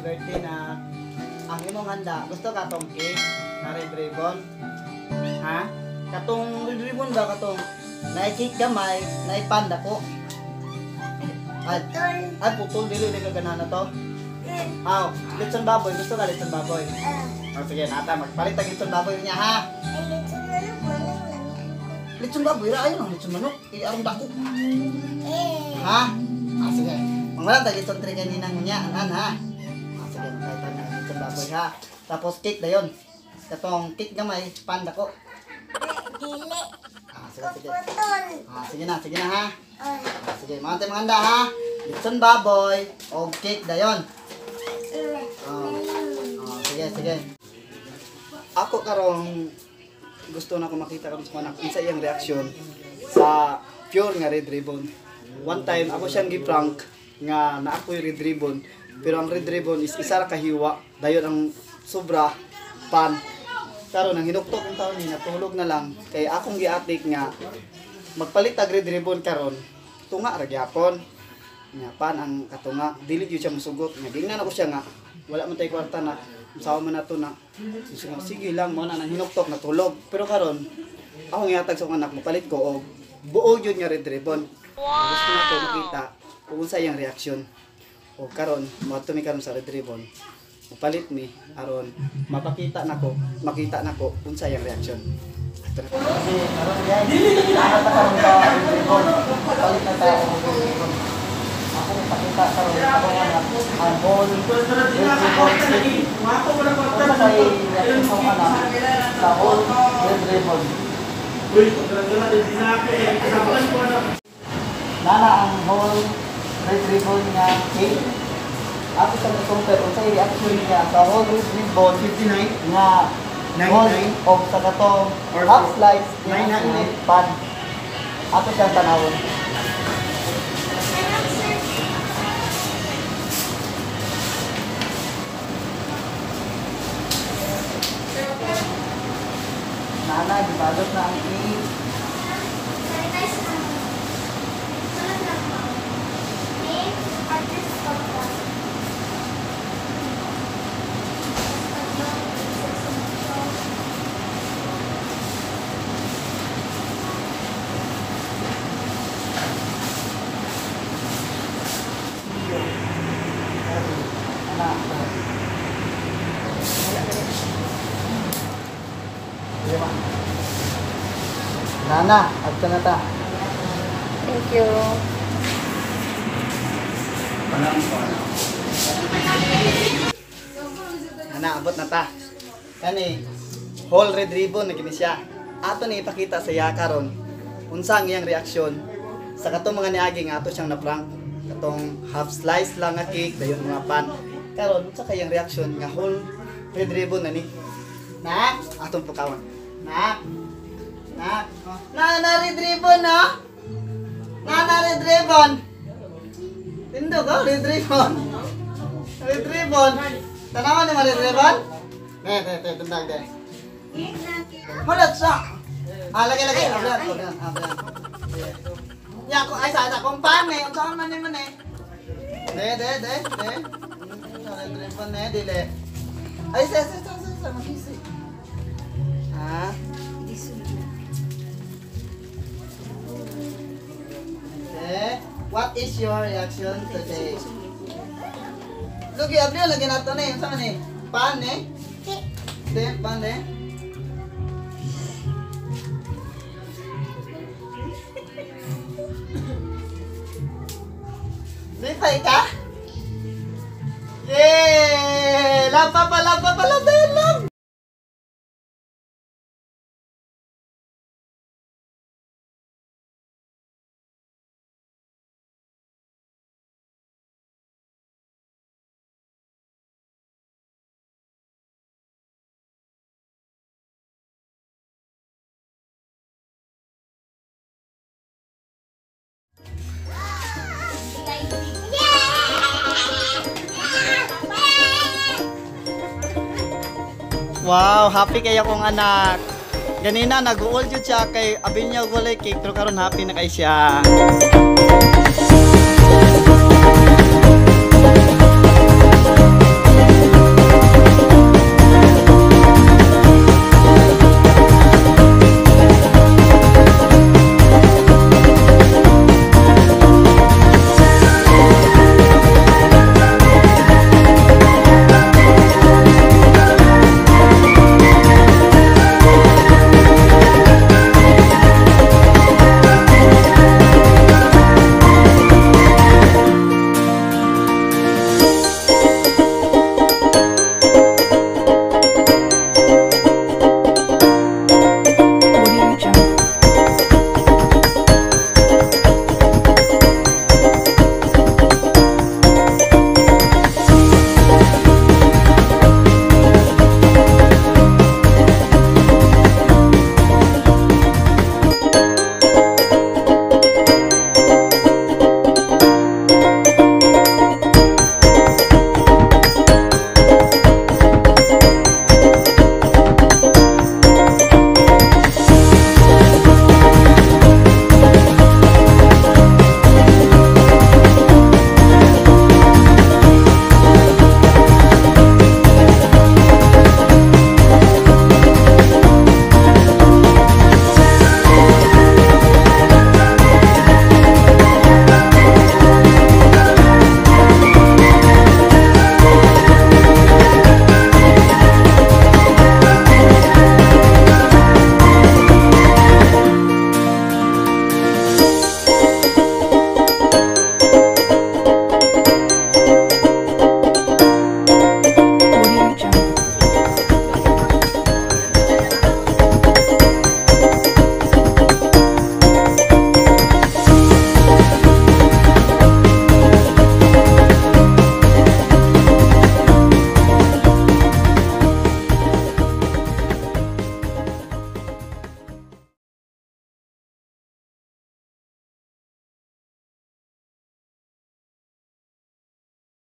birthday na ang imong handa. Gusto ka tong cake na red ribbon? Ha? Katong red ribbon ba katong naikik gamay, naipanda ko. At ay putol dili dili ka ganahan na to. Aw, litson baboy, gusto ka litson baboy? Oh, sige, nata magpalit tag litson baboy niya ha. Litson baboy ra ayo ng litson manok, iarong dako. Ha? Ah, sige. Mangwala tag litson tri kanina niya, anan ha. Ah, litson baboy ha. Tapos cake dayon. Katong cake gamay, panda ko. Ah, sige, sige. Ah, sige na, sige na ha. Ah, sige, mga tayo mga handa ha. Litson baboy, o cake dayon. Oh. Oh, sige, sige. Ako karong gusto na ko makita karon sa anak isa iyang reaksyon sa pure nga red ribbon. One time ako siyang gi-prank nga na ako yung red ribbon pero ang red ribbon is isa ra kahiwa dayon ang sobra pan. Karon ang hinuktok ang taon ni natulog na lang. Kay akong giatik nga magpalit tag red ribbon karon. Tunga ra gyapon. Nga pan ang katunga. Dili gyud siya musugot nga gingnan ako siya nga. Wala man tay kwarta na. Sawa man nato na. Sige, sige lang mo na nang hinuktok natulog. Pero karon ako nga tag sa akong anak mapalit ko og buo jud nga red ribbon. Gusto na ko makita kung iyang reaksyon o karon moadto mi karon sa red ribbon mapalit mi aron mapakita nako makita nako unsa iyang reaksyon Ato na ko. Kasi karon guys, lahat na karon sa red ribbon. Palit na tayo red. Ako pakita karon ako nga ang whole red ribbon stick. Unsa sa reaksyon sa anak sa whole red ribbon. Nana ang whole red ribbon nga cake. Ako sa compare kung sa reaction niya sa whole red ribbon 59 nga whole of sa katong half slice na, yung nine. pan. Ako siyang tanawon. Nana, gibalot na ang cake. Nana, agta na ta. Thank you. Nana, abot na ta. Kani, whole red ribbon na kini siya. Ato ni ipakita sa iya karon unsa ang iyang reaksyon sa katong mga niagi nga ato siyang na-prank. Katong half slice lang nga cake dayon mga pan. Karon unsa kay iyang reaksyon nga whole red ribbon na ni? Na, atong pukawan. Na. Na. Oh. Na na red ribbon na. Na na red ribbon. Tindog oh, red ribbon. Red ribbon. Tanawan ni red ribbon? Ne, ne, ne, tundag de. Mulat sa. Ah, lagi lagi. Ablan, ablan, ablan. Ya, ko ay sa sa kung paano eh, unsa man ni man eh. De, de, de, de. Sa red ribbon ne, dile. Ay, sa sa sa sa, sa. Ah. Okay. What is your reaction today? Lugi, abli lagi nato na. Unsa man eh? Pan eh? De, pan eh? Lipay ka? Lapa pa, lapa Wow, happy kayo kong anak. Ganina nag-uol jud siya kay abi niya walay cake pero karon happy na kay siya.